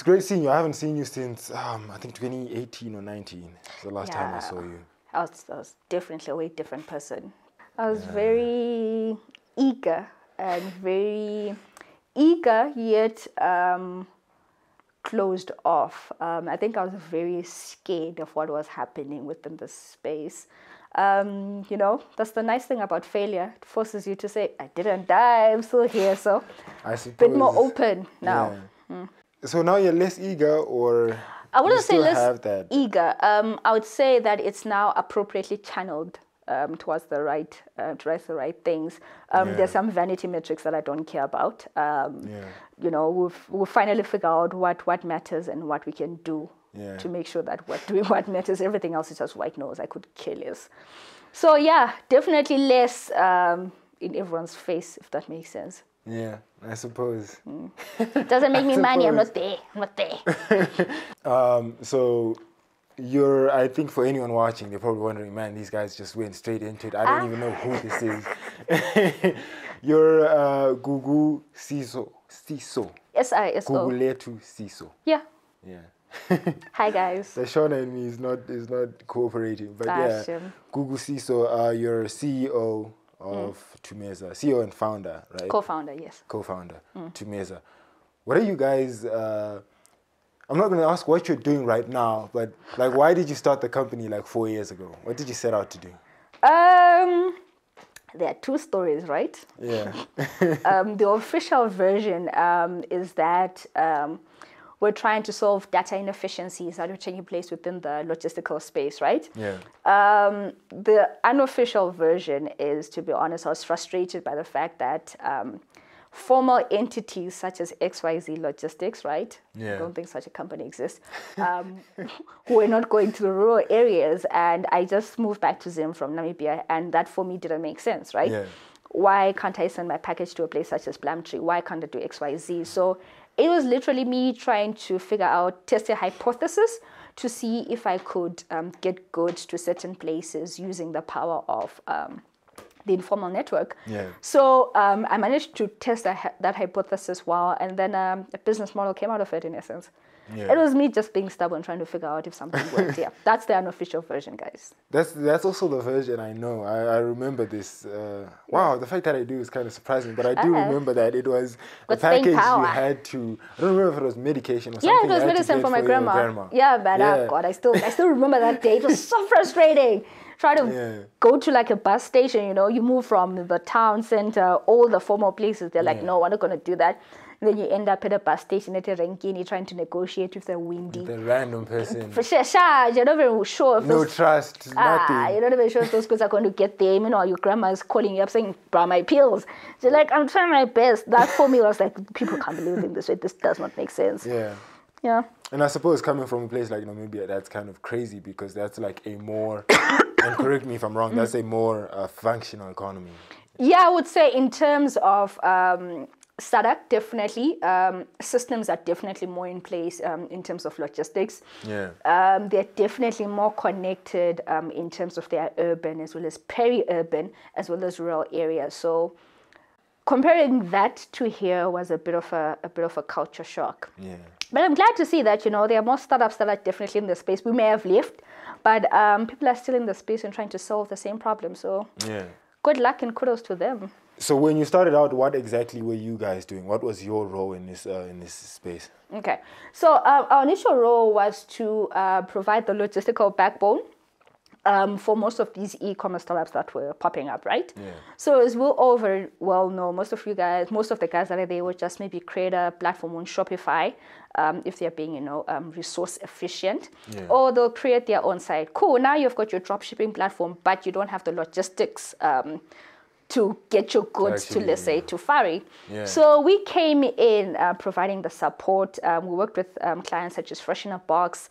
It's great seeing you. I haven't seen you since um, I think 2018 or 19. It's the last time I saw you. I was, I was definitely a way different person. I was very eager and very eager yet um, closed off. Um, I think I was very scared of what was happening within the space. Um, you know, that's the nice thing about failure. It forces you to say, I didn't die, I'm still here. So I a suppose. bit more open now. Yeah. So now you're less eager, or I wouldn't say less have that. eager. Um, I would say that it's now appropriately channeled um, towards the right, uh, towards the right things. Um, Yeah. There's some vanity metrics that I don't care about. Um, Yeah. You know, we've we've finally figured out what what matters and what we can do Yeah. to make sure that we're doing what matters. Everything else is just white noise. I could kill less. So yeah, definitely less um, in everyone's face, if that makes sense. Yeah, I suppose. Doesn't make me money. I'm not there. I'm not there. Um, so you're, I think for anyone watching, they're probably wondering, man, these guys just went straight into it. I don't Ah. even know who this is. you're uh, Gugu Siso. Siso. S I S O. Gugulethu Siso. Yeah. Yeah. Hi guys. The Shona and me is not is not cooperating, but Gosh, yeah. Gugu Siso, uh, you're CEO of Mm. Thumeza, CEO and founder, right? Co-founder. Yes. co-founder Mm. Thumeza. What are you guys? Uh, I'm not going to ask what you're doing right now, but like, why did you start the company like four years ago? What did you set out to do? Um, there are two stories, right? Yeah, um, the official version um, is that um, we're trying to solve data inefficiencies that are taking place within the logistical space, right? yeah, Um, the unofficial version is, to be honest, I was frustrated by the fact that um, formal entities such as XYZ Logistics, right? Yeah. I don't think such a company exists. Um, were not going to the rural areas, and I just moved back to Zim from Namibia, and that for me didn't make sense, right? Yeah. Why can't I send my package to a place such as Plumtree? Why can't I do XYZ? So it was literally me trying to figure out, test a hypothesis to see if I could um, get goods to certain places using the power of um, the informal network. Yeah. So um, I managed to test that, that hypothesis well, and then um, a business model came out of it in essence. Yeah. It was me just being stubborn, trying to figure out if something worked. yeah, that's the unofficial version, guys. that's that's also the version I know. I, I remember this. Uh, wow, the fact that I do is kind of surprising, but I do Ah. remember that it was Got package you had to. I don't remember if it was medication or something. Yeah, it was medicine for my your grandma. Yeah, but Yeah. oh god, I still I still remember that day. It was so frustrating. Try to Yeah. go to like a bus station, you know, you move from the town center, all the formal places. They're like, Yeah. no, we're not gonna do that. Then you end up at a bus station at a Rankini trying to negotiate with a windy. The random person, For sure, sure, you're not even sure if no those trust, Ah, nothing. you're not even sure if those goods are going to get there. You know, your grandma is calling you up saying, "Bro, my pills." You're like, "I'm trying my best." That for me was like, people can't believe in this way. This does not make sense. Yeah. Yeah. And I suppose coming from a place like Namibia, that's kind of crazy because that's like a more, and correct me if I'm wrong, that's a more uh, functional economy. Yeah, I would say in terms of um, startup, definitely um, systems are definitely more in place um, in terms of logistics. Yeah. Um, they're definitely more connected um, in terms of their urban as well as peri-urban as well as rural areas. So comparing that to here was a bit of a, a bit of a culture shock. Yeah. But I'm glad to see that you know there are more startups that are definitely in the space. We may have left, but um, people are still in the space and trying to solve the same problem. So Yeah. good luck and kudos to them. So when you started out, what exactly were you guys doing? What was your role in this uh, in this space? Okay, so uh, our initial role was to uh, provide the logistical backbone um, for most of these e-commerce startups that were popping up, right? Yeah. So as we'll all very well know, most of you guys, most of the guys that are there would just maybe create a platform on Shopify um, if they're being, you know, um, resource efficient, Yeah. or they'll create their own site. Cool. Now you've got your dropshipping platform, but you don't have the logistics. To get your goods to, actually, let's say, to Fari. Yeah. So we came in uh, providing the support. Um, we worked with um, clients such as Fresh in a Box.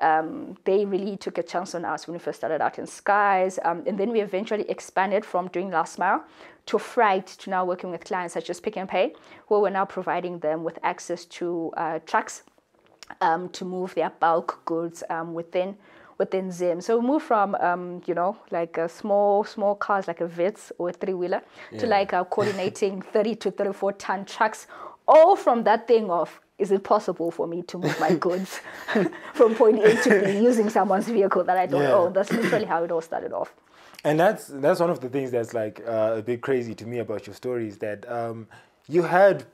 Um, they really took a chance on us when we first started out in Skies. Um, and then we eventually expanded from doing last mile to freight to now working with clients such as Pick and Pay, where we're now providing them with access to uh, trucks um, to move their bulk goods um, within within Zim. So we moved from um, you know like a small small cars like a Vitz or a three wheeler to like uh, coordinating 30 to 34 ton trucks, all from that thing of is it possible for me to move my goods from point A to B using someone's vehicle that I don't Yeah. own? That's literally how it all started off. And that's that's one of the things that's like uh, a bit crazy to me about your story is that um, you had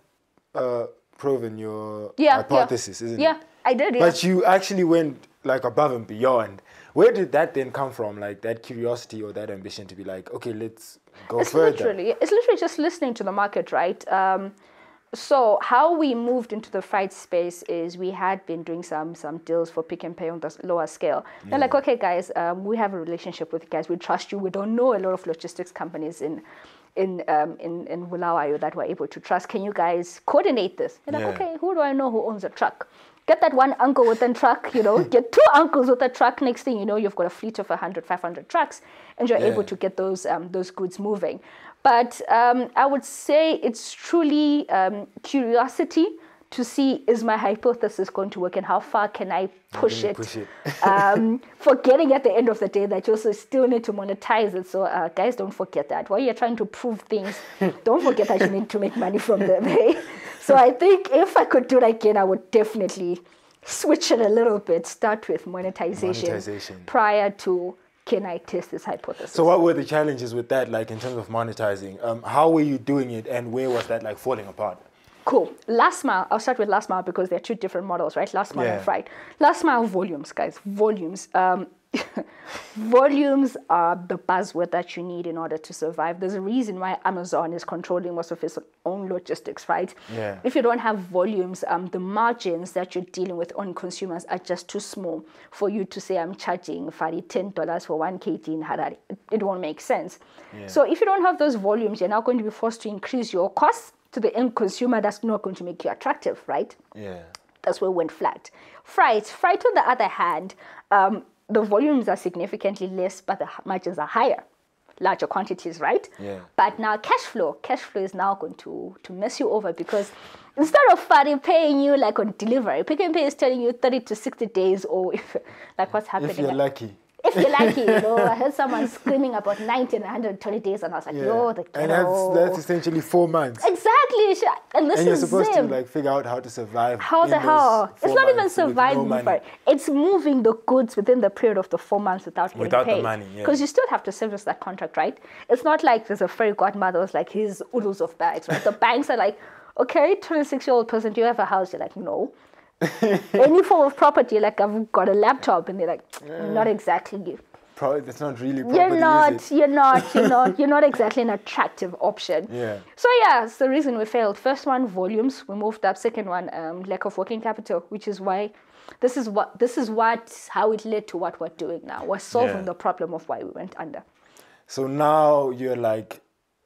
uh, proven your Yeah, hypothesis, yeah. isn't yeah, it? Yeah, I did. Yeah. But you actually went like above and beyond. Where did that then come from? Like that curiosity or that ambition to be like, okay, let's go it's further. literally it's literally just listening to the market right um, so how we moved into the freight space is we had been doing some some deals for pick and pay on the lower scale they're like okay guys um, we have a relationship with you guys we trust you we don't know a lot of logistics companies in in um, in in Bulawayo that we're able to trust can you guys coordinate this like Yeah. okay who do I know who owns a truck get that one uncle with a truck you know get two uncles with a truck next thing you know you've got a fleet of 100 500 trucks and you're able to get those um, those goods moving. But um, I would say it's truly um, curiosity to see is my hypothesis going to work and how far can I push it, push it? um, forgetting at the end of the day that you also still need to monetize it. So uh, guys, don't forget that while you're trying to prove things, don't forget that you need to make money from them. eh? So I think if I could do it again, I would definitely switch it a little bit. Start with monetization, Monetization. prior to can I test this hypothesis. So what were the challenges with that, like in terms of monetizing? Um, how were you doing it, and where was that like falling apart? Cool. Last mile, I'll start with last mile because they're two different models, right? Last mile Yeah. and freight. Last mile volumes, guys, volumes. Um, volumes are the buzzword that you need in order to survive. There's a reason why Amazon is controlling most of its own logistics, right? Yeah. If you don't have volumes, um, the margins that you're dealing with on consumers are just too small for you to say, I'm charging Fari $10 for 1 kg in Harare. It, it won't make sense. So if you don't have those volumes, you're now going to be forced to increase your costs to the end consumer. That's not going to make you attractive, right? Yeah. That's where it went flat. Freight, freight on the other hand, um, the volumes are significantly less, but the margins are higher, larger quantities, right? Yeah. But now cash flow, cash flow is now going to to mess you over because instead of Fari paying you like on delivery, Pick and Pay is telling you 30 to 60 days, or if like what's happening. If you're lucky. If you're lucky, you know, I heard someone screaming about 90 and 120 days, and I was like, Yeah. yo, the and that's that's essentially four months. exactly. And this And you're is supposed them. to like figure out how to survive. How in the those hell? It's not even months with no surviving. right? It's moving the goods within the period of the four months without getting Without the paid. money, yeah. Because you still have to service that contract, right? It's not like there's a fairy godmother who's like, here's oodles of bags, right? the banks are like, okay, 26 year old person, do you have a house? You're like, no. Any form of property, like I've got a laptop, and they're like, not exactly. Pro- that's not really property, You're not, you're not, you're not, you're not exactly an attractive option. Yeah. So yeah, it's the reason we failed. First one, volumes. We moved up. Second one, um, lack of working capital, which is why this is what this is what how it led to what we're doing now. We're solving Yeah. the problem of why we went under. So now you're like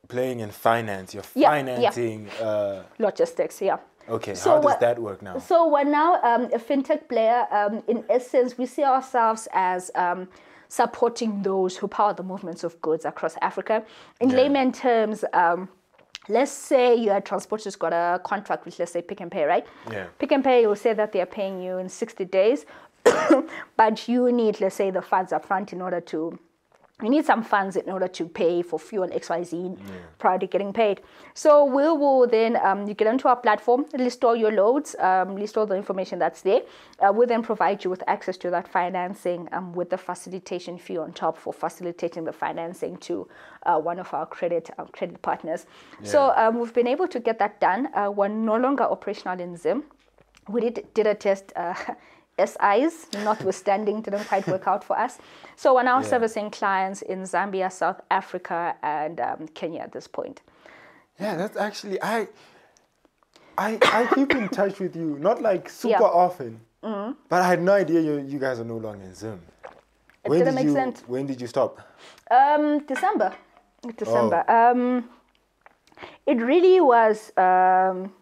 playing in finance. You're Yeah, yeah. financing. Uh, Logistics, yeah. Okay, So how does that work now? So we're now um, a fintech player. Um, in essence, we see ourselves as um, supporting those who power the movements of goods across Africa. In Yeah. layman terms, um, let's say your transporter's got a contract with, let's say, Pick and Pay, right? Yeah. Pick and Pay will say that they're paying you in 60 days, but you need, let's say, the funds up front in order to you need some funds in order to pay for fuel XYZ prior to getting paid. So we will then, um, you get onto our platform, list all your loads, um, list all the information that's there. Uh, we'll then provide you with access to that financing um, with the facilitation fee on top for facilitating the financing to uh, one of our credit um, credit partners. So um, we've been able to get that done. Uh, we're no longer operational in Zim. We did, did a test. SIs, notwithstanding, didn't quite work out for us. So we're now Yeah. servicing clients in Zambia, South Africa, and um, Kenya at this point. Yeah, that's actually I. I I keep in touch with you, not like super Yeah. Mm-hmm. often, but I had no idea you you guys are no longer in Zim. It when didn't did make you sense. when did you stop? Um, December. December. Oh. Um, it really was um,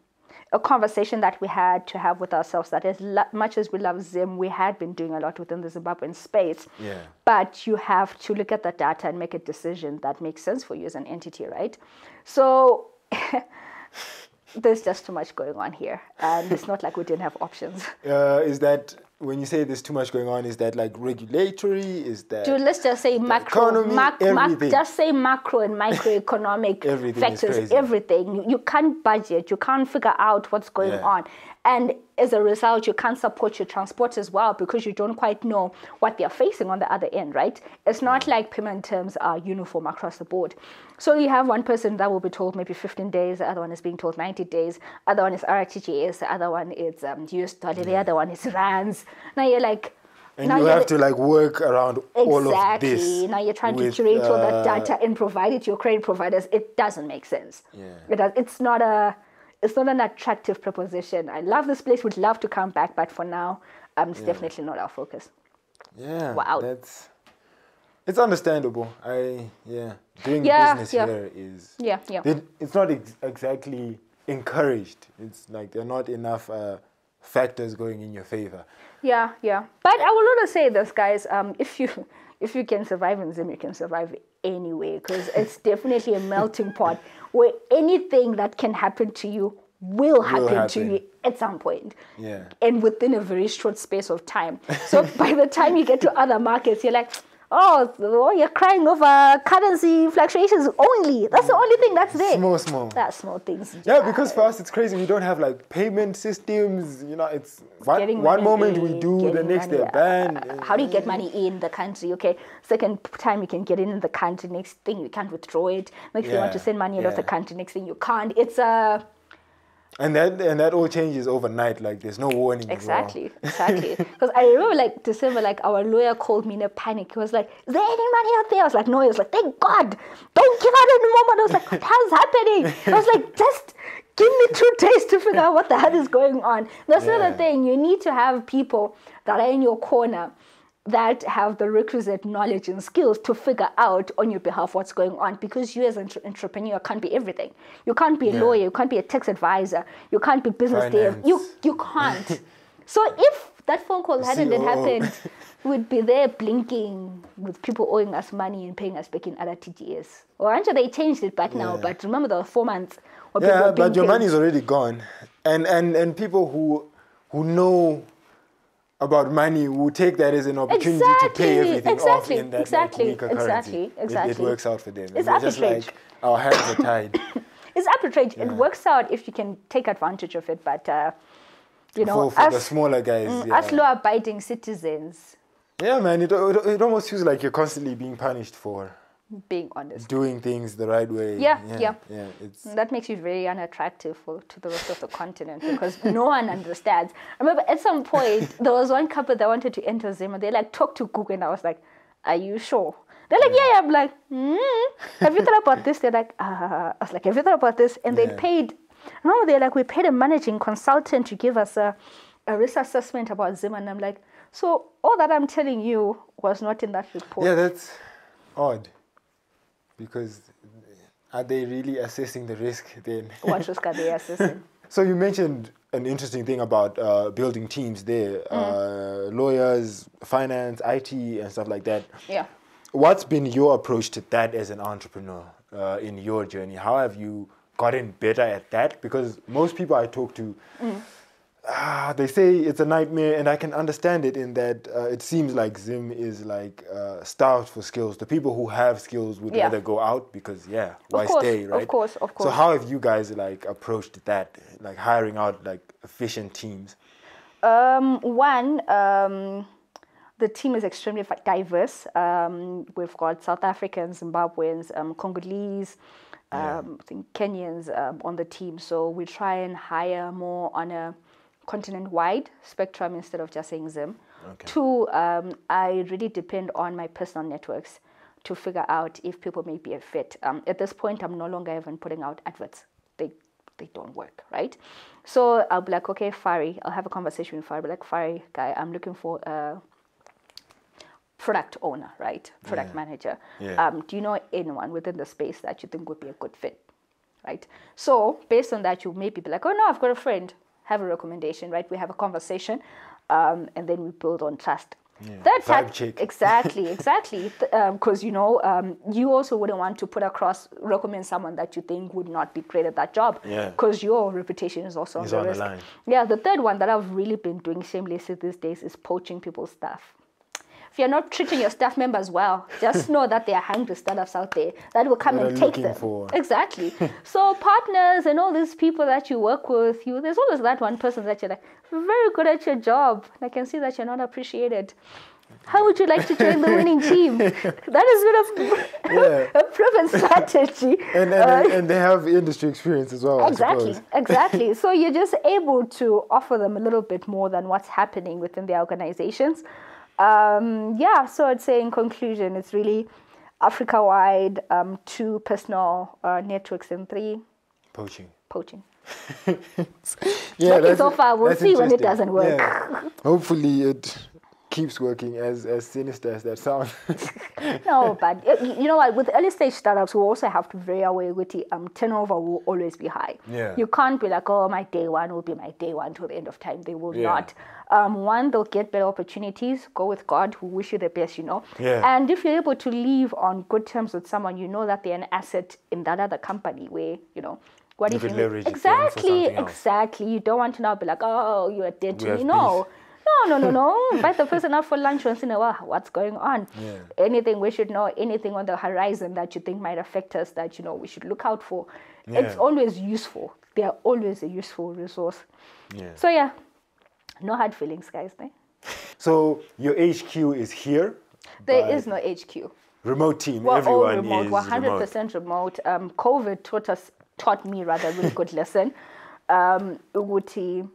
a conversation that we had to have with ourselves that as lo- much as we love Zim, we had been doing a lot within the Zimbabwean space. Yeah. But you have to look at the data and make a decision that makes sense for you as an entity, right? So there's just too much going on here. And it's not like we didn't have options. Uh, is that when you say there's too much going on? Is that like regulatory? Is that Dude, let's just say macro, economy, mac, mac, just say macro and microeconomic Everything factors, everything. You, you can't budget, you can't figure out what's going Yeah. on. And as a result, you can't support your transport as well because you don't quite know what they're facing on the other end, right? It's not like payment terms are uniform across the board. So you have one person that will be told maybe 15 days, the other one is being told 90 days, other one is RTGS, the other one is um, US dollar, the other one is rands. Now you're like, And now you have to like work around all of Exactly. this. Now you're trying with, to curate all uh, that data and provide it to your credit providers. It doesn't make sense. Yeah. It does, it's not a it's not an attractive proposition. I love this place, would love to come back, but for now, um, it's definitely not our focus. Yeah. Wow. That's it's understandable. I yeah. Doing Yeah, business yeah. here is Yeah, yeah. it, it's not ex- exactly encouraged. It's like there are not enough uh, factors going in your favor. Yeah, yeah. But I will also say this, guys. Um, if you if you can survive in Zim, you can survive anywhere because it's definitely a melting pot where anything that can happen to you will happen, to happen. you at some point. Yeah. And within a very short space of time. So by the time you get to other markets, you're like, oh, oh, you're crying over currency fluctuations only. That's the only thing that's there. Small, small. That's small things. Yeah, because for us it's crazy. We don't have like payment systems. You know, it's one, one money moment we do, the next money they're out. banned. How do you get money in the country? Okay, second time you can get in the country. Next thing you can't withdraw it. Next thing you want to send money out of the country. Next thing you can't. It's a And that and that all changes overnight. Like there's no warning. well. exactly, exactly. Because I remember like December, like our lawyer called me in a panic. He was like, "Is there any money out there?" I was like, "No." He was like, "Thank God, don't give out any more money." I was like, "What hell's happening?" I was like, "Just." Give me two days to figure out what the hell is going on. That's another Yeah. thing. You need to have people that are in your corner that have the requisite knowledge and skills to figure out on your behalf what's going on because you as an entrepreneur can't be everything. You can't be a Yeah. lawyer you can't be a tax advisor you can't be business dev you you can't. So if that phone call hadn't happened we'd be there blinking with people owing us money and paying us back in RTGS or until they changed it back now? Yeah. but remember there were four months where Yeah, but your money is already gone, and and and people who who know about money will take that as an opportunity to pay everything exactly, off in that exactly, like, weaker exactly, currency. It- It, works out for them. It's They're just like our hands are tied. It's arbitrage. It works out if you can take advantage of it, but uh, you know, for for the smaller guys. mm, yeah. us law-abiding citizens, yeah, man, it, it it almost feels like you're constantly being punished for being honest, doing things the right way. Yeah, yeah, yeah. yeah. It's that makes you very unattractive for, to the rest of the continent because no one understands. I remember at some point there was one couple that wanted to enter Zima. They like talked to Google, and I was like, "Are you sure?" They're like, "Yeah, yeah." I'm like, hmm, "Have you thought about this?" They're like, uh, "I was like, have you thought about this?" And they Yeah. paid. No, they're like, we paid a managing consultant to give us a, a risk assessment about Zim, and I'm like, so all that I'm telling you was not in that report. yeah, that's odd because are they really assessing the risk then? What risk are they assessing? So you mentioned an interesting thing about uh, building teams there, Mm. uh, lawyers, finance, IT, and stuff like that. Yeah. What's been your approach to that as an entrepreneur uh, in your journey? How have you gotten better at that? Because most people I talk to, Mm. Ah, they say it's a nightmare, and I can understand it in that uh, it seems like Zim is like uh, starved for skills. The people who have skills would Yeah. rather go out because yeah, why course, stay, of course, of course. So how have you guys like approached that, like hiring out like efficient teams? Um, one, um, the team is extremely diverse. Um, we've got South Africans, Zimbabweans, um, Congolese, um, I think Kenyans um, on the team. So we try and hire more on a continent-wide spectrum instead of just saying Zim. Okay. Two, um, I really depend on my personal networks to figure out if people may be a fit. Um, at this point, I'm no longer even putting out adverts. They they don't work, right? So I'll be like, okay, Fari, I'll have a conversation with Fari. Be like, Fari, guy, I'm looking for a product owner, right? Product Yeah. manager. Yeah. Um, do you know anyone within the space that you think would be a good fit? Right. So based on that, you maybe be like, oh no, I've got a friend. Have a recommendation, right? We have a conversation, um, and then we build on trust. Yeah, Third vibe type, check. exactly, exactly. Because you know, um, you also wouldn't want to put across recommend someone that you think would not be great at that job. Yeah. Because your reputation is also on on the the line. Yeah. The third one that I've really been doing shamelessly these days is poaching people's stuff. If you're not treating your staff members well, just know that there are hungry startups out there that will come and take them. for- Exactly. so partners and all these people that you work with, you there's always that one person that you're like, very good at your job. And I can see that you're not appreciated. How would you like to join the winning team? That is sort of Yeah. a proven strategy. And, and, uh, and they have industry experience as well. Exactly, exactly. So you're just able to offer them a little bit more than what's happening within their organizations. Um, yeah, so I'd say in conclusion, it's really Africa wide, um, two personal uh, networks, and three Poaching. poaching. Yeah, Working so far, we'll see when it doesn't work. Yeah. Hopefully, it keeps working as as sinister as that sounds. No, but uh, you know what? With early stage startups, we also have to be very aware with the um, turnover will always be high. Yeah. You can't be like, oh, my day one will be my day one till the end of time. They will Yeah. not. Um, one, they'll get better opportunities. Go with God, who wish you the best, you know. Yeah. And if you're able to leave on good terms with someone, you know that they're an asset in that other company where you know. What You if you leverage it for- for exactly, exactly? You don't want to now be like, oh, you are dead We to me. No, beef. No, no, no, no. Invite the person out for lunch once in a while. What's going on? Yeah. Anything we should know, anything on the horizon that you think might affect us that you know we should look out for. It's always useful. They are always a useful resource. yeah. So yeah, no hard feelings, guys. Eh? So your HQ is here. There is no HQ. remote team. We're all remote. is We're 100% remote. Um, COVID taught us, taught me rather, a really good lesson. Um, ukuthi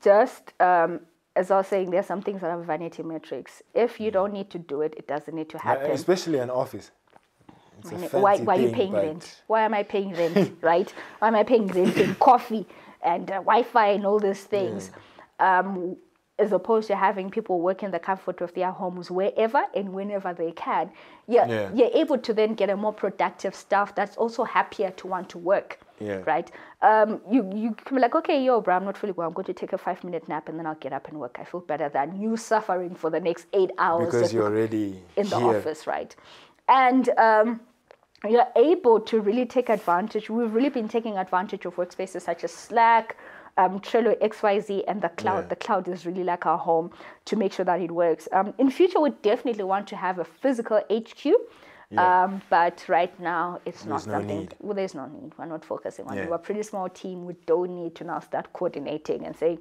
just um, as I was saying, there are some things that are vanity metrics. If you don't need to do it, it doesn't need to Yeah, happen. especially an office. Why, why are you paying rent? Why am I paying rent, right? Why am I paying rent and coffee and uh, Wi-Fi and all these things? Um, as opposed to having people work in the comfort of their homes wherever and whenever they can. You're, Yeah. you're able to then get a more productive staff that's also happier to want to work. Yeah. Right? Um, you, you can be like, okay, yo, bro, I'm not feeling well. I'm going to take a five minute nap and then I'll get up and work. I feel better than you suffering for the next eight hours Because you're already in the here. office, right? And um, you're able to really take advantage. We've really been taking advantage of workspaces such as Slack, um, Trello, XYZ, and the cloud. Yeah. The cloud is really like our home to make sure that it works. Um, in future, we definitely want to have a physical HQ. Yeah. Um, but right now, it's not There's no something. Well, there's no need. We're not focusing on it. We're a pretty small team. We don't need to now start coordinating and say,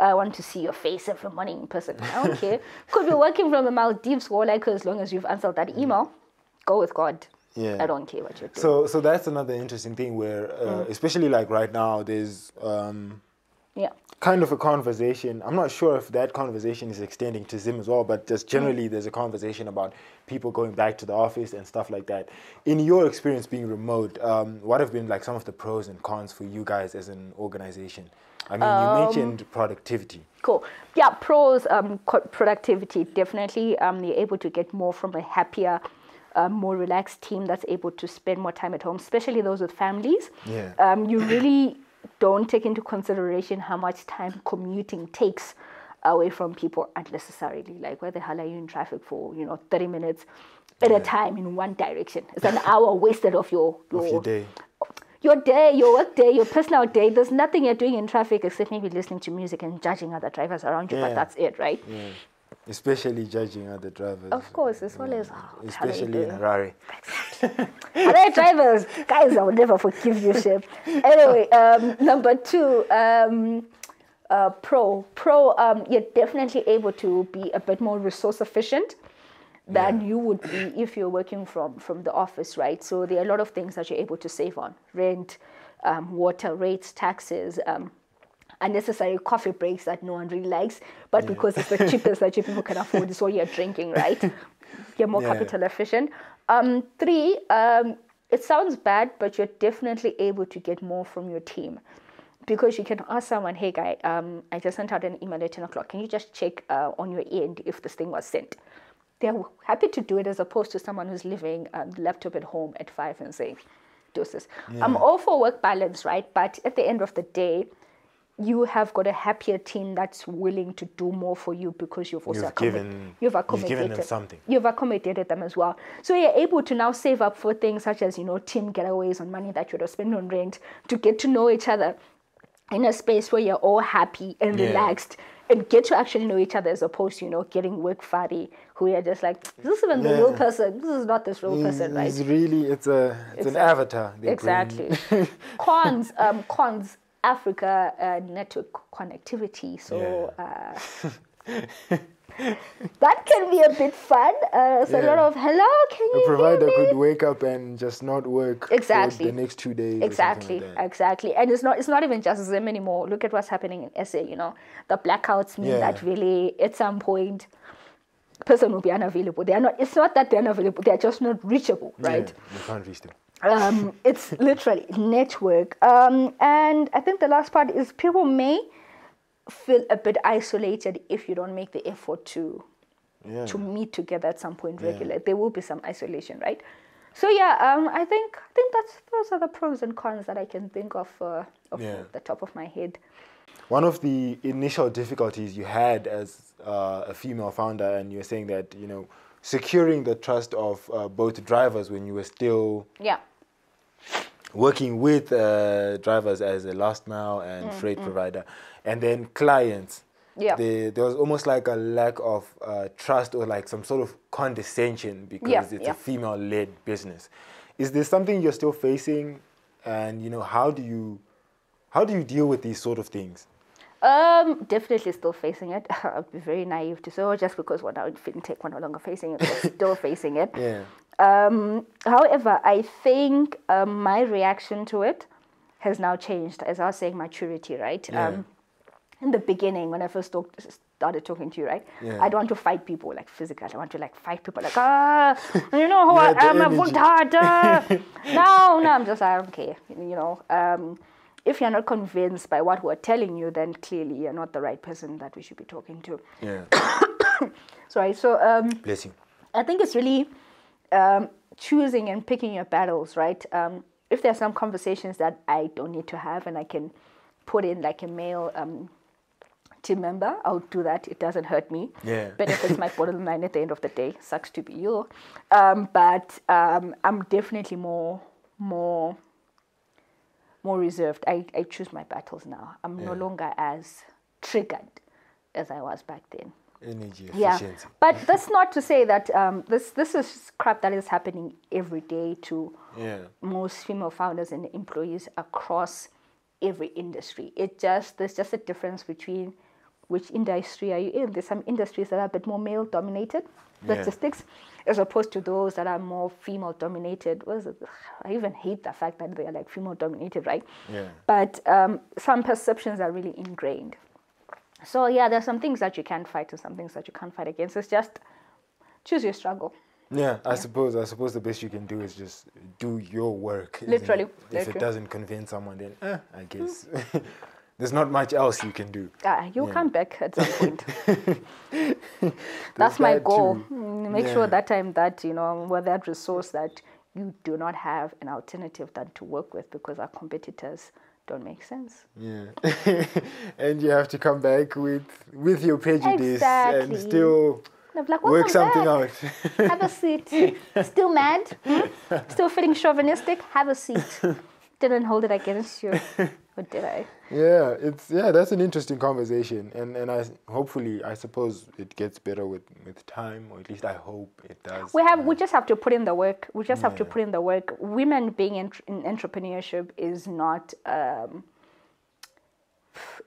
I want to see your face every morning in person. I don't care. Could be working from the Maldives or like as long as you've answered that email. Go with God. Yeah. I don't care what you're doing. So, so that's another interesting thing where, Mm. uh, especially like right now, there's um, yeah. Kind of a conversation. I'm not sure if that conversation is extending to Zim as well, but just generally there's a conversation about people going back to the office and stuff like that. In your experience being remote, um, what have been like some of the pros and cons for you guys as an organization? I mean, Um, you mentioned productivity. Cool. Yeah, pros, um, productivity, definitely. Um, you're able to get more from a happier, uh, more relaxed team that's able to spend more time at home, especially those with families. Yeah. Um, you really don't take into consideration how much time commuting takes away from people unnecessarily. Like, where the hell are you in traffic for, you know, 30 minutes at a time in one direction? It's an hour wasted of your, your, Of your day. your day, your work day, your personal day. There's nothing you're doing in traffic except maybe listening to music and judging other drivers around you, Yeah. but that's it, right? Yeah. Especially judging other drivers. Of course, it's always, oh, what are they Especially in doing? Harare. Other drivers, guys, I will never forgive you, shit. Anyway, um, number two, um, uh, pro. Pro, um, you're definitely able to be a bit more resource efficient than Yeah. you would be if you're working from, from the office, right? So there are a lot of things that you're able to save on rent, um, water rates, taxes. Unnecessary coffee breaks that no one really likes, but because it's the cheapest that you people can afford, it's what you're drinking, right? You're more Yeah. capital efficient. Um, three, um, it sounds bad, but you're definitely able to get more from your team because you can ask someone, hey, guy, um, I just sent out an email at 10 o'clock. Can you just check uh, on your end if this thing was sent? They're happy to do it as opposed to someone who's leaving um, the laptop at home at five and saying, do this. I'm all for work balance, right? But at the end of the day, you have got a happier team that's willing to do more for you because you've also You've given- you've you've accommodated given them something. You've accommodated them as well. So you're able to now save up for things such as, you know, team getaways on money that you would have spent on rent to get to know each other in a space where you're all happy and Yeah. relaxed and get to actually know each other as opposed to you know getting work fatty who are just like is this even the real person this is not this real It's, person right it's really it's a it's, an Exact- avatar. exactly cons um cons africa uh, network connectivity so uh, that can be a bit fun uh, so a lot of hello can A you provider could wake up and just not work for Exactly. the next two days. Exactly, like exactly, and it's not it's not even just Zim anymore. Look at what's happening in SA. You know, the blackouts mean Yeah. that really at some point, person will be unavailable. They are not. It's not that they're unavailable. They are just not reachable, right? Yeah, you can't reach them. Um, it's literally network. Um, and I think the last part is people may feel a bit isolated if you don't make the effort to Yeah. to meet together at some point Yeah. There will be some isolation, right? So yeah, um, I think I think that's those are the pros and cons that I can think of uh, off Yeah. the top of my head. One of the initial difficulties you had as uh, a female founder, and you're saying that you know securing the trust of uh, both drivers when you were still Yeah, working with uh, drivers as a last mile and freight provider, and then clients. Mm, Yeah. There, there was almost like a lack of uh, trust or like some sort of condescension because Yeah, it's yeah. a female-led business. Is there something you're still facing, and you know how do you how do you deal with these sort of things? um, definitely still facing it. I'd be very naive to say, oh, just because we're now in fintech, we're no longer facing it. We're still facing it. Yeah. Um, however, I think um, my reaction to it has now changed. As I was saying, maturity, right? Yeah. Um, in the beginning, when I first talked, started talking to you, right? Yeah. I don't want to fight people like physically. I want to like fight people like ah, you know who You I am. Hard. uh." no, no, I'm just I don't care. You know, um, if you're not convinced by what we're telling you, then clearly you're not the right person that we should be talking to. Yeah. Sorry. So um, Bless you. I think it's really um, choosing and picking your battles, right? Um, if there are some conversations that I don't need to have and I can put in like a male um, team member, I'll do that. It doesn't hurt me. Yeah. Benefits my bottom line at the end of the day. Sucks to be you. Um, but um, I'm definitely more, more, more reserved. I, I choose my battles now. I'm no longer as triggered as I was back then Energy yeah. but that's not to say that um, this this is crap that is happening every day to Yeah. most female founders and employees across every industry. It just there's just a difference between which industry are you in. There's some industries that are a bit more male dominated Yeah. statistics as opposed to those that are more female dominated was it? I even hate the fact that they are like female dominated right? Yeah. but um, some perceptions are really ingrained so yeah, there's some things that you can fight and some things that you can't fight against. It's just choose your struggle. Yeah, I suppose I suppose the best you can do is just do your work. Literally, it? If it doesn't convince someone, then eh, I guess there's not much else you can do. Uh, you'll Yeah. come back at some point. That's my that goal. too. Mm, Make Yeah. sure that time that you know with that resource that you do not have an alternative than to work with because our competitors don't make sense. Yeah, and you have to come back with with your prejudice Exactly. and still like, work something back. out. Have a seat. Still mad? Hmm? Still feeling chauvinistic? Have a seat. Didn't hold it against you. Or did I? yeah, it's yeah, that's an interesting conversation, and and I hopefully I suppose it gets better with with time, or at least I hope it does. We have. We just have to put in the work. We just have to put in the work. Women being in, in entrepreneurship is not. Um,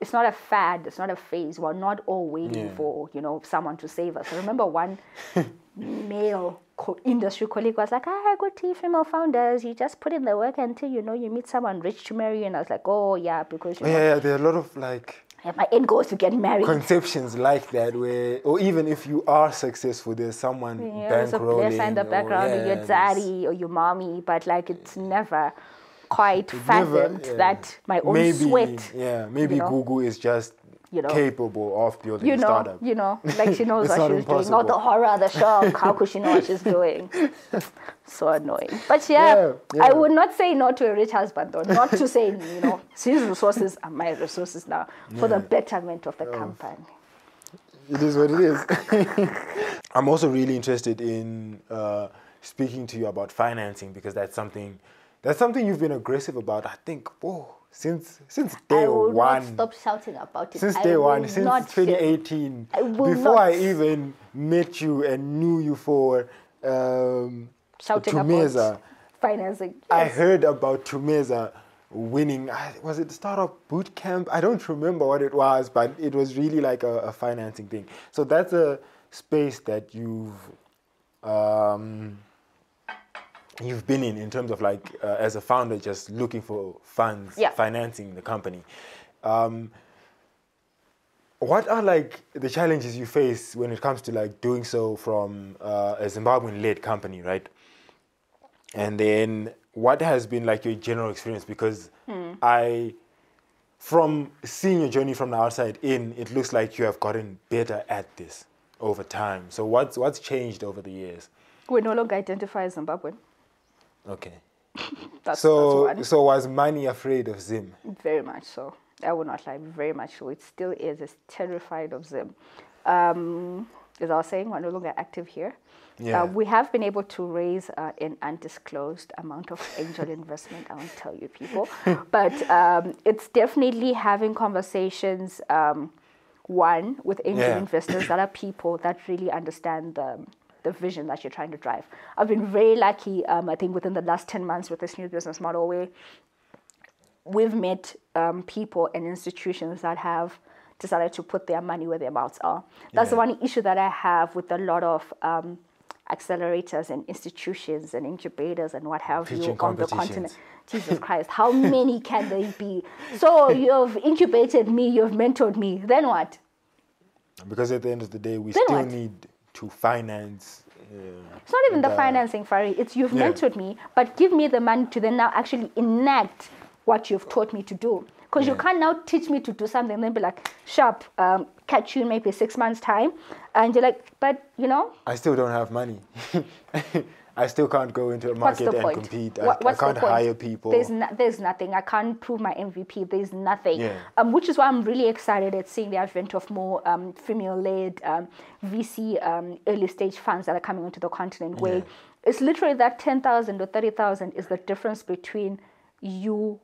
it's not a fad. It's not a phase. We're not all waiting Yeah. for you know someone to save us. I remember one male co- industry colleague was like, "Ah, good tea female founders. You just put in the work until you know you meet someone rich to marry." you." And I was like, "Oh yeah, because you know, yeah, yeah, there are a lot of like yeah, my end goal is to get married." conceptions like that where or even if you are successful there's someone Yeah, there's a bankrolling in the background, or yeah, your daddy or your mommy, but like it's never quite never- fathomed yeah. that my own maybe sweat, yeah maybe you know? Gugu is just You know? capable of building you a know, startup you know, like she knows what she's doing. Not the impossible. horror, the shock. How could she know what she's doing? so annoying. But yeah, Yeah, I would not say no to a rich husband, though. Not to say, you know, his resources are my resources now for the betterment of the company. it is what it is i'm also really interested in uh, speaking to you about financing because that's something that's something you've been aggressive about i think oh since since day I will one. not stop shouting about it. Since day one, since 2018, I will before I even met you and knew you for um, shouting Thumeza, about financing. I heard about Thumeza winning. Was it the startup boot camp? I don't remember what it was, but it was really like a, a financing thing. So that's a space that you've um, you've been in in terms of like uh, as a founder, just looking for funds, Yeah. financing the company. Um, what are like the challenges you face when it comes to like doing so from uh, a Zimbabwean-led company, right? And then what has been like your general experience? Because I, from seeing your journey from the outside in, it looks like you have gotten better at this over time. So what's what's changed over the years? We no longer identify as Zimbabwean. Okay. That's, So that's so was money afraid of Zim? Very much so. I would not lie, very much so. It still is. It's terrified of Zim. Um, as I was saying, we're no longer active here. Yeah. Uh, we have been able to raise uh, an undisclosed amount of angel investment. I won't tell you people, but um, it's definitely having conversations. Um, one with angel Yeah. investors that are people that really understand the the vision that you're trying to drive. I've been very lucky. Um, I think within the last ten months with this new business model, where we've met um, people and institutions that have decided to put their money where their mouths are. That's the Yeah. one issue that I have with a lot of um, accelerators and institutions and incubators and what have you on the continent. Jesus Christ, how many can they be? So you've incubated me, you've mentored me. Then what? Because at the end of the day, we Then still what? need to finance. Uh, It's not even the the- financing, Fari. It's you've Yeah. mentored me, but give me the money to then now actually enact what you've taught me to do. Because you can't now teach me to do something and then be like, sharp, um, catch you in maybe six months' time. And you're like, but you know, I still don't have money. I still can't go into a market and point? compete. I, I can't hire people. There's, no, there's nothing. I can't prove my MVP. There's nothing. Yeah. Um, which is why I'm really excited at seeing the advent of more um, female-led um, VC um, early stage funds that are coming onto the continent. Where Yeah. it's literally that ten thousand or thirty thousand is the difference between you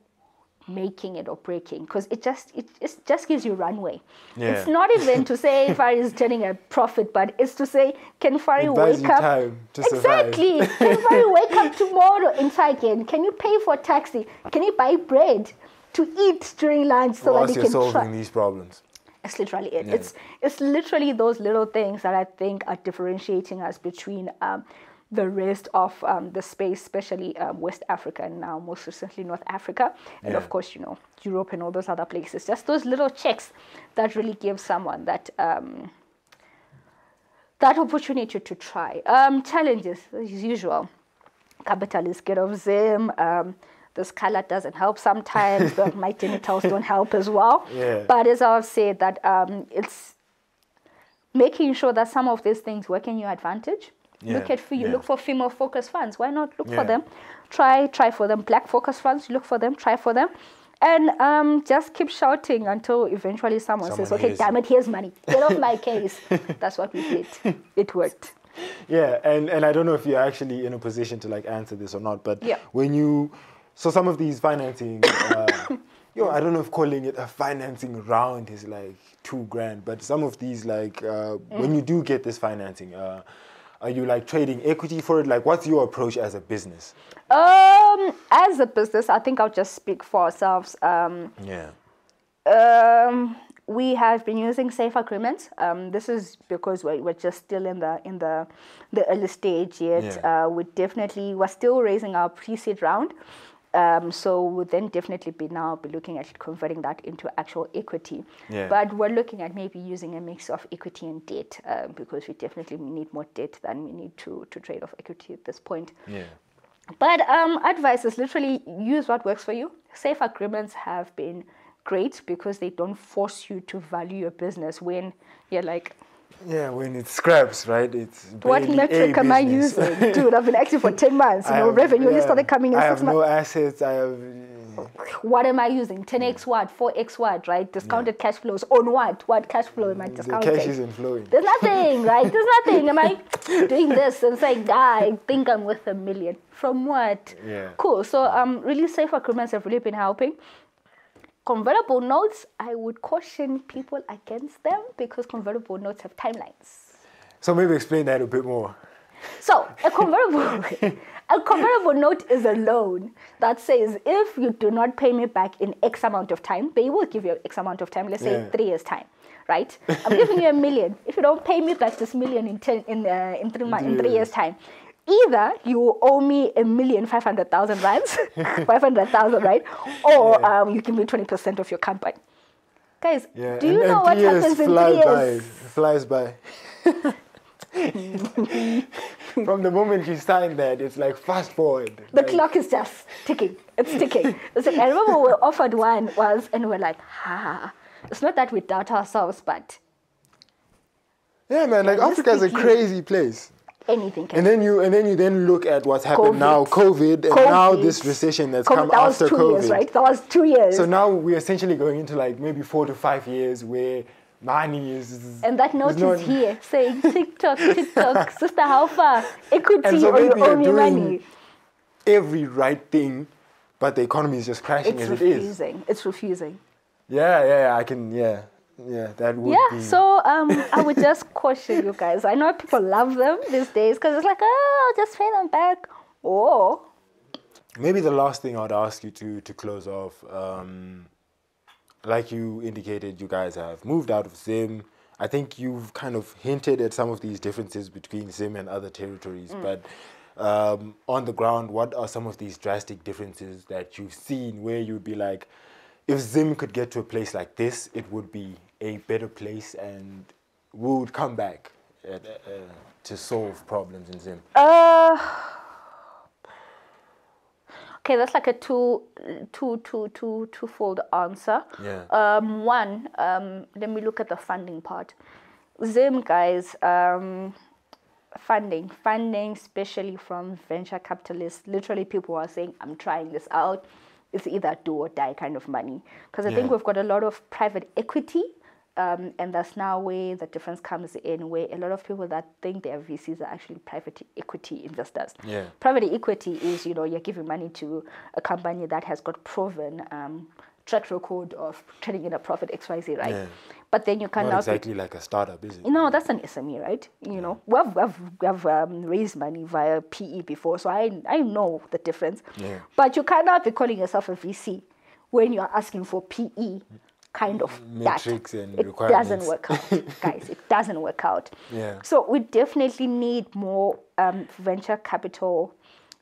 making it or breaking because it just it, it just gives you runway it's not even to say Fari is turning a profit but it's to say can Fari wake up exactly can Fari wake up tomorrow in again can you pay for a taxi can you buy bread to eat during lunch so Whilst that you you're can solving try these problems. it's literally it. Yeah. It's it's literally those little things that I think are differentiating us between um, the rest of um, the space, especially um, West Africa and now most recently North Africa, and Yeah. of course you know Europe and all those other places. Just those little checks that really give someone that. Um, that opportunity to try. Um, challenges, as usual. Capital is scared of Zim. Um, this color doesn't help sometimes. the, my genitals don't help as well. Yeah. But as I've said, that um, it's making sure that some of these things work in your advantage. Look at for you yeah. look for female focused funds. Why not look Yeah. for them? Try try for them. Black focused funds. Look for them. Try for them. And um, just keep shouting until eventually someone, says, "Okay, damn it, here's money. Get off my case." That's what we did. It worked. Yeah, and, and I don't know if you're actually in a position to like answer this or not, but Yeah. when you so some of these financing, uh, yo, I don't know if calling it a financing round is like two grand, but some of these like uh, when you do get this financing, uh, are you like trading equity for it? Like, what's your approach as a business? Um, as a business, I think I'll just speak for ourselves. Um, Yeah, um, we have been using safe agreements. Um, this is because we're, we're just still in the in the the early stage yet. Yeah. Uh, we definitely we're still raising our pre-seed round. Um, so we'll then definitely be now be looking at converting that into actual equity. Yeah. But we're looking at maybe using a mix of equity and debt uh, because we definitely need more debt than we need to to trade off equity at this point. yeah, But um, advice is literally use what works for you. Safe agreements have been great because they don't force you to value your business when you're like, yeah. When it scraps, right? It's what metric am I using? Dude, I've been active for 10 months. You know, have- revenue only yeah, started coming in I six have months. no assets. I have. What am I using? 10x what? 4x what, right? Discounted cash flows on what? What cash flow am I discounting? The cash isn't flowing. There's nothing, right? There's nothing. Am I doing this and saying, ah, I think I'm worth a million? From what? Yeah. Cool. So um, really safe agreements have really been helping. Convertible notes, I would caution people against them because convertible notes have timelines. So maybe explain that a bit more. So a convertible, a convertible note is a loan that says if you do not pay me back in X amount of time, they will give you X amount of time. Let's say Yeah. three years time, right? I'm giving you a million. If you don't pay me back this million in ten in uh, in three months in three years time, either you owe me a million five hundred thousand rands, five hundred thousand, right? Or Yeah. um, you give me twenty percent of your company. Guys, Yeah. do and, you and know what years happens in three by, years? flies by. From the moment you sign that, it's like fast forward. The Like, clock is just ticking. It's ticking. It's like, I remember we were offered one once and we're like, ha. It's not that we doubt ourselves, but Yeah, man. Like Africa is a crazy place. Anything can And then you and then you then look at what's happened COVID. now, COVID, and now this recession that's COVID, come that was after two COVID. years, right? That was two years. So now we're essentially going into like maybe four to five years where money is and that note is not- is here saying TikTok, TikTok, sister, how far? Equity And so or you owe me money. every right thing, but the economy is just crashing It's as it is. refusing. It's refusing. Yeah, yeah, yeah, I can, yeah, yeah, that would Yeah, be. so um, I would just caution you guys. I know people love them these days because it's like, oh, I'll just pay them back. Or Maybe the last thing I'd ask you to to close off, um, like you indicated, you guys have moved out of Zim. I think you've kind of hinted at some of these differences between Zim and other territories, but um, on the ground, what are some of these drastic differences that you've seen where you'd be like, if Zim could get to a place like this, it would be a better place and we would come back uh, uh, to solve problems in Zim? Uh, okay, that's like a two, two, two, two, twofold answer. Yeah. Um, one, um, let me look at the funding part. Zim guys, um, funding, funding, especially from venture capitalists. Literally, people are saying, "I'm trying this out." It's either do or die kind of money. Because I think we've got a lot of private equity. Um, and that's now where the difference comes in, where a lot of people that think they're VCs are actually private equity investors. Yeah. Private equity is, you know, you're giving money to a company that has got proven um, track record of turning in a profit XYZ, right? Yeah. But then you Not cannot exactly like a startup, is it? no, that's an SME, right? You know, we've, we've, we've um, raised money via PE before, so I, I know the difference. Yeah. But you cannot be calling yourself a VC when you're asking for PE kind of Metrics and it doesn't work out, guys. It doesn't work out. Yeah. So we definitely need more um, venture capital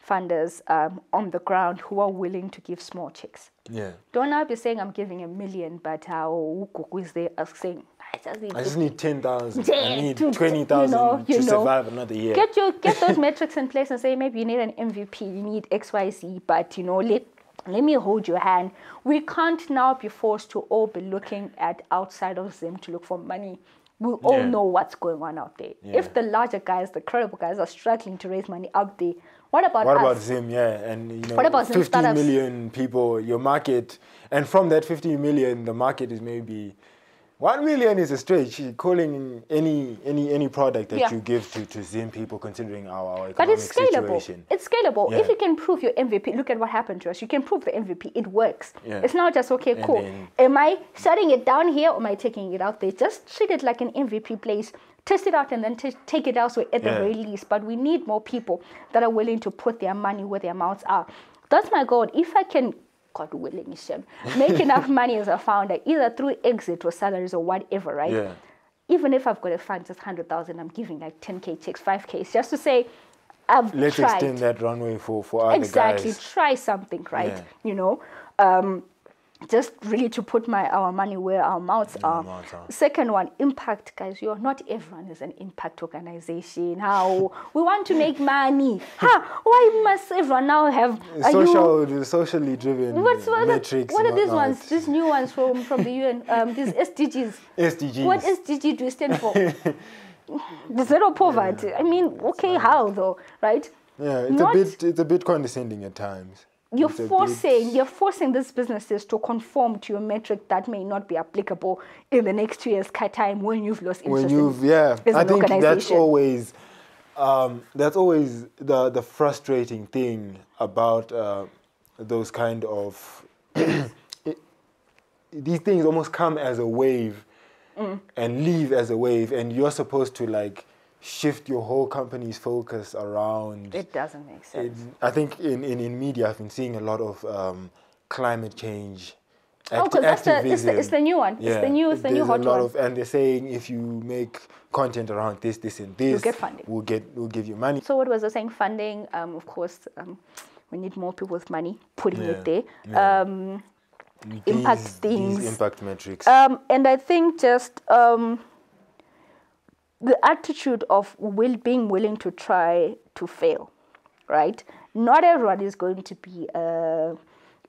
funders um, on the ground who are willing to give small checks. Yeah. Don't now be saying I'm giving a million, but how is there saying I just need I just need 10,000. I need to- 20,000 you know, you to know. survive another year. get your get those metrics in place and say maybe you need an MVP, you need XYZ, but you know, let let me hold your hand. We can't now be forced to all be looking at outside of Zim to look for money. We all Yeah. know what's going on out there. Yeah. If the larger guys, the credible guys, are struggling to raise money out there, what about What us? about Zim? Yeah, and you know, What about Zim 50 people, your market, and from that 50 million, the market is maybe 1 million is a stretch. Calling any any any product that Yeah. you give to, to Zim people, considering our, our economic But it's scalable. situation. It's scalable. If you can prove your MVP, look at what happened to us. You can prove the MVP. It works. Yeah. It's not just okay, cool. then- am I shutting it down here or am I taking it out there? Just treat it like an MVP place. Test it out and then t- take it elsewhere at the Yeah. very least. But we need more people that are willing to put their money where their mouths are. That's my goal. If I can, God willing, Shem, make enough money as a founder, either through exit or salaries or whatever, right? Yeah. Even if I've got a fund just 100,000, I'm giving like 10K checks, 5Ks, just to say, I've Let's tried. extend that runway for, for other exactly guys. try something right Yeah. you know um, just really to put my our money where our mouths are. mouths are. Second one, impact, guys. You're not everyone is an impact organization. How we want to make money. Ha! Why must everyone now have? Are you, Social, socially driven what's what, are- metrics. what are these whatnot. ones? These new ones from from the UN. Um, these SDGs. SDGs. What SDG do you stand for? Zero poverty. I mean, okay, how though, right? Yeah, it's Not- a bit it's a bit condescending at times. You're It's a bit- forcing you're forcing these businesses to conform to a metric that may not be applicable in the next two years time when you've lost interest when in- you've yeah as i think that's always um, that's always the the frustrating thing about uh, those kind of these things almost come as a wave Mm. and leave as a wave, and you're supposed to like shift your whole company's focus around. It doesn't make sense. It- I think in, in, in media, I've been seeing a lot of um, climate change. Oh, 'cause that's the- it's the- it's the new one. Yeah. It's the new- it's the new there's hot a lot one. of, and they're saying if you make content around this, this, and this, get funding. We'll get, we'll give you money. So what was I saying? Funding, um, of course, um, we need more people with money putting it there. yeah. Um, impact things. These impact metrics. um, and I think just um, the attitude of will being willing to try to fail, right? Not everyone is going to be uh,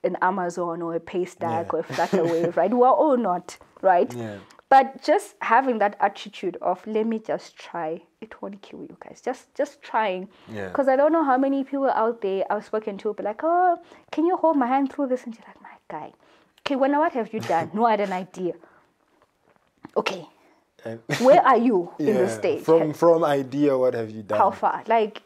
an Amazon or a Paystack Yeah. or a Flutterwave, right? We're all not, right? Yeah. But just having that attitude of let me just try, it won't kill you guys. Just just trying. Yeah. Because I don't know how many people out there I've spoken to be like, oh, can you hold my hand through this? And you're like, my guy. Okay, well, now what have you done? no, I had an idea. Okay, And- where are you in the stage? From from idea, what have you done? How far? Like,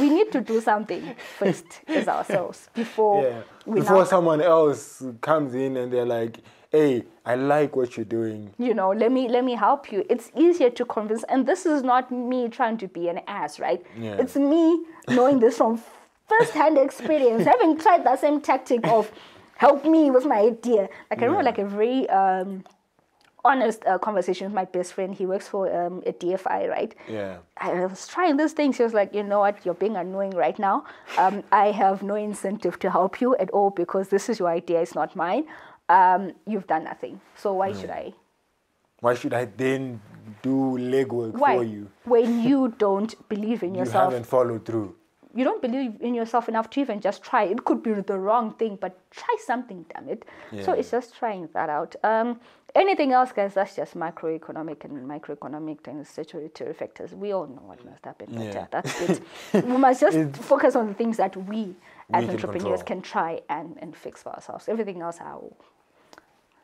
we need to do something first as ourselves before Yeah. Before now, someone else comes in and they're like, "Hey, I like what you're doing." you know, let me let me help you. It's easier to convince, and this is not me trying to be an ass, right? Yeah. It's me knowing this from first-hand experience, having tried that same tactic of help me with my idea. Like I remember, Yeah. like a very um, honest uh, conversation with my best friend. He works for um, a DFI, right? Yeah. I was trying this thing. She was like, you know what, you're being annoying right now. Um, I have no incentive to help you at all because this is your idea, it's not mine. Um, you've done nothing. So why should I? Why should I then do legwork Why? for you? When you don't believe in yourself. You haven't followed through. you don't believe in yourself enough to even just try. It could be the wrong thing, but try something, damn it. So it's just trying that out. Um, anything else, guys, that's just macroeconomic and microeconomic and statutory factors. We all know what must happen. But Yeah. yeah, that's it. we must just focus on the things that we, as can entrepreneurs, control. can try and, and fix for ourselves. Everything else, how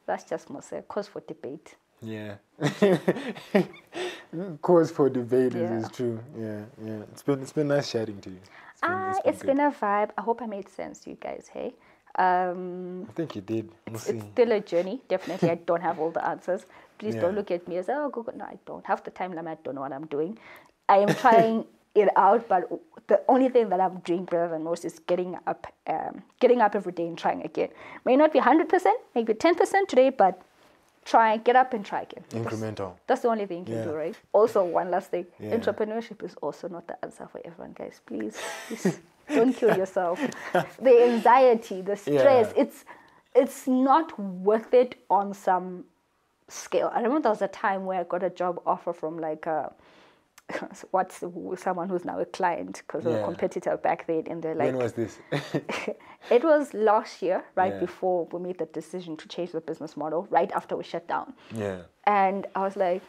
that's just more a cause for debate. Yeah. Cause for debate is- Yeah. is true. Yeah, yeah. It's been it's been nice chatting to you. It's been, Ah, been it's been a vibe. I hope I made sense to you guys. Hey. Um, I think you did. We'll see. it's still a journey. Definitely, I don't have all the answers. Please don't look at me as oh Google. No, I don't. Half the time, I don't know what I'm doing. I am trying it out, but the only thing that I'm doing better than most is getting up, um, getting up every day and trying again. May not be hundred percent, maybe ten percent today, but try, and get up and try again. Incremental. That's the only thing you can do, right? Also, one last thing: Yeah. entrepreneurship is also not the answer for everyone, guys. Please, please don't kill yourself. The anxiety, the stress, Yeah. it's it's not worth it on some scale. I remember there was a time where I got a job offer from like a what's someone who's now a client because of a competitor back then, and they're like, when was this? it was last year, right Yeah. before we made the decision to change the business model, right after we shut down, yeah. and I was like.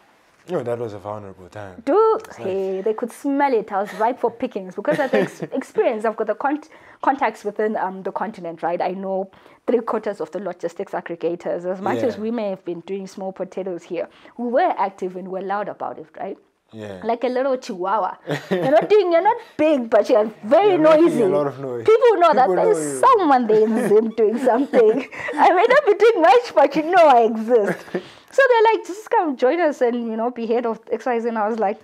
No, that was a vulnerable time. Dude, hey, they could smell it. I was ripe for pickings because of the ex- experience. I've got the con- contacts within um, the continent, right? I know three quarters of the logistics aggregators. As much as we may have been doing small potatoes here, we were active and we're loud about it, right? Yeah. Like a little chihuahua. you're not doing, you're not big, but you're very You're noisy. a lot of noise. People know that know there's you. someone there in Zim doing something. I may not be doing much, but you know I exist. So they're like, just come join us and, you know, be head of exercise. And I was like,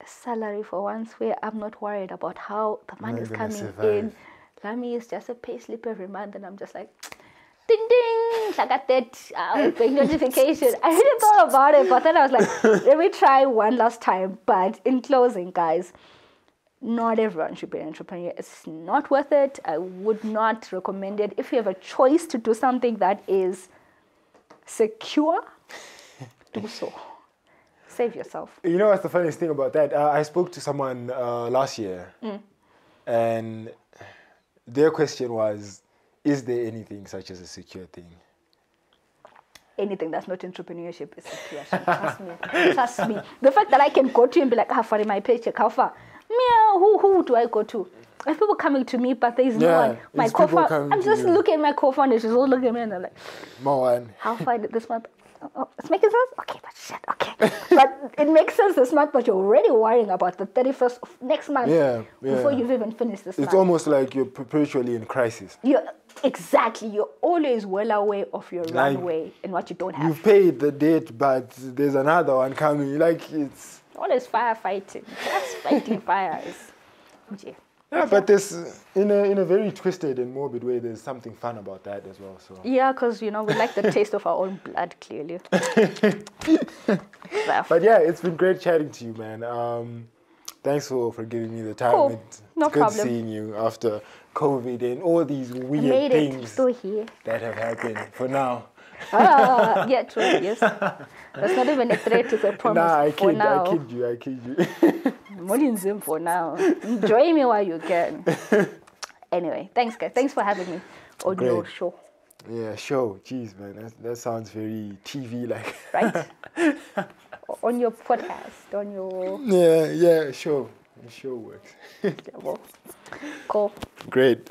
a salary for once where I'm not worried about how the money is coming survive. in. Lami is just a pay slip every month. And I'm just like, ding ding, I got that uh, big notification. I really thought about it, but then I was like, let me try one last time. But in closing, guys, not everyone should be an entrepreneur. It's not worth it. I would not recommend it. If you have a choice to do something that is secure, do so. Save yourself. You know what's the funniest thing about that? Uh, I spoke to someone uh, last year, Mm. and their question was, "Is there anything such as a secure thing?" Anything that's not entrepreneurship is secure. Trust me. Trust me. The fact that I can go to you and be like, how far is my paycheck? How far? Meow, who, who do I go to? There's people coming to me, but there's no one. My co-founder, I'm just you. looking at my co-founder. She's all looking at me and they're like, one. how far did this month? Oh, oh, it's making sense? Okay, but shit, okay. but it make sense this month, but you're already worrying about the 31st of next month Yeah, before you've even finished this month. It's month. almost like you're perpetually in crisis. You're, exactly. You're always well aware of your Like, runway and what you don't have. You've paid the debt, but there's another one coming. Like it's Always firefighting. That's fighting fires. Yeah. Yeah, but there's in a in a very twisted and morbid way. There's something fun about that as well. So Yeah, because you know we like the taste of our own blood. Clearly. But yeah, it's been great chatting to you, man. Um, thanks for, for giving me the time. Cool. It's No good problem. seeing you after COVID and all these weird things that have happened for now. Ah, yeah, true. Yes. That's not even a threat. It's a promise. Nah, I for kid, now. I kid you, I kid you. Molinzim for now. Enjoy me while you can. Anyway, thanks guys. Thanks for having me on your show. yeah, show. Jeez, man, that, that sounds very TV like. Right? on your podcast, on your yeah, yeah, show. Show works. cool. Great.